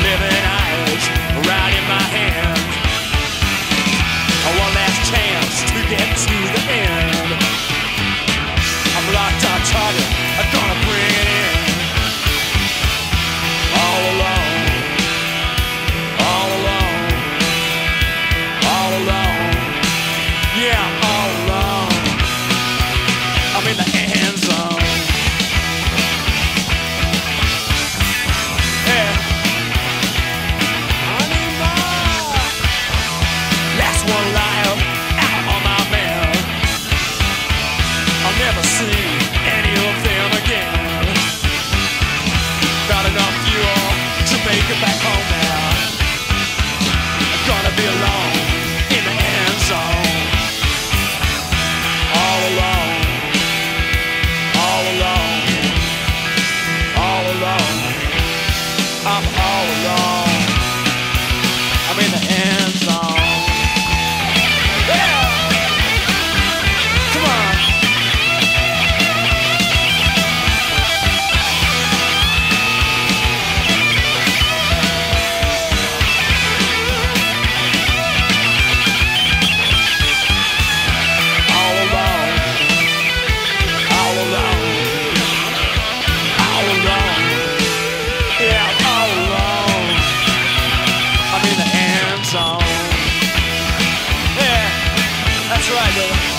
Living right in my. One last chance to get to the end. I'm locked on target. I'm gonna bring it in. All alone. All alone. All alone. Yeah, it back home now. I'm gonna be alone in the end zone. All alone. All alone. All alone. I'm all alone. I know.